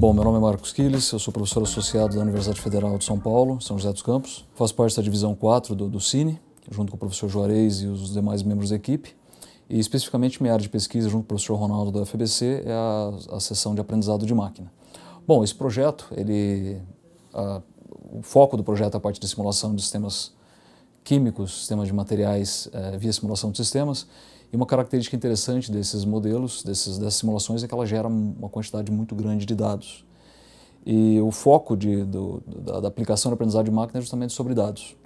Bom, meu nome é Marcos Quiles, eu sou professor associado da Universidade Federal de São Paulo, São José dos Campos. Faço parte da divisão 4 do, do Cine, junto com o professor Juarez e os demais membros da equipe. E especificamente minha área de pesquisa, junto com o professor Ronaldo da FBC, é a, a seção de aprendizado de máquina. Bom, esse projeto, ele, a, o foco do projeto é a parte de simulação de sistemas químicos, sistemas de materiais é, via simulação de sistemas. E uma característica interessante desses modelos, desses, dessas simulações, é que ela gera uma quantidade muito grande de dados. E o foco de, do, da, da, aplicação da aprendizagem de máquina é justamente sobre dados.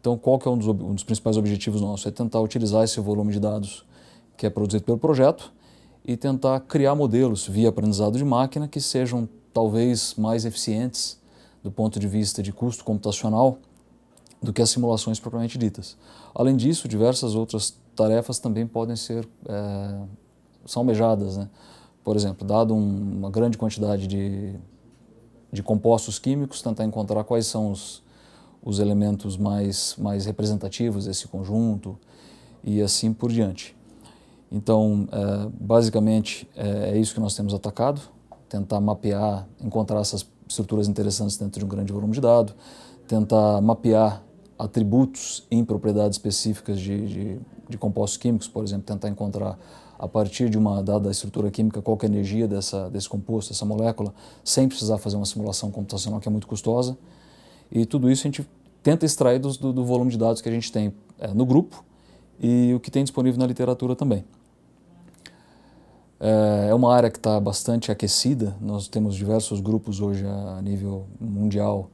Então, qual que é um dos, um dos principais objetivos nossos? É tentar utilizar esse volume de dados que é produzido pelo projeto e tentar criar modelos via aprendizado de máquina que sejam talvez mais eficientes do ponto de vista de custo computacional do que as simulações propriamente ditas. Além disso, diversas outras tarefas também podem ser é, são almejadas. Né? Por exemplo, dado um, uma grande quantidade de, de compostos químicos, tentar encontrar quais são os, os elementos mais, mais representativos desse conjunto e assim por diante. Então, é, basicamente, é, é, isso que nós temos atacado, tentar mapear, encontrar essas estruturas interessantes dentro de um grande volume de dados, tentar mapear atributos em propriedades específicas de, de, de, compostos químicos, por exemplo, tentar encontrar a partir de uma dada estrutura química qual é a energia dessa, desse composto, dessa molécula, sem precisar fazer uma simulação computacional que é muito custosa. E tudo isso a gente tenta extrair do, do, volume de dados que a gente tem é, no grupo e o que tem disponível na literatura também. É, é uma área que está bastante aquecida, nós temos diversos grupos hoje a nível mundial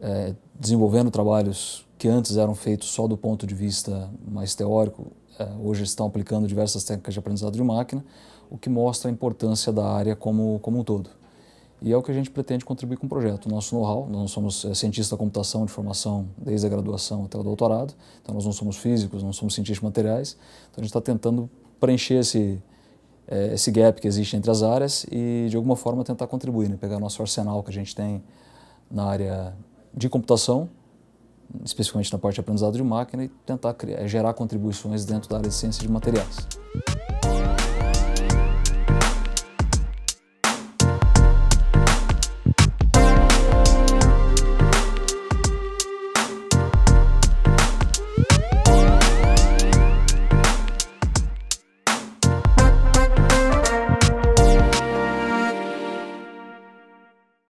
é, desenvolvendo trabalhos que antes eram feitos só do ponto de vista mais teórico, é, hoje estão aplicando diversas técnicas de aprendizado de máquina, o que mostra a importância da área como, como um todo. E é o que a gente pretende contribuir com o projeto. Nosso know-how, nós somos é, cientistas da computação de formação desde a graduação até o doutorado, então nós não somos físicos, não somos cientistas materiais, então a gente está tentando preencher esse, é, esse gap que existe entre as áreas e de alguma forma tentar contribuir, né? pegar nosso arsenal que a gente tem na área de computação especificamente na parte de aprendizado de máquina, e tentar criar, gerar contribuições dentro da área de ciência de materiais.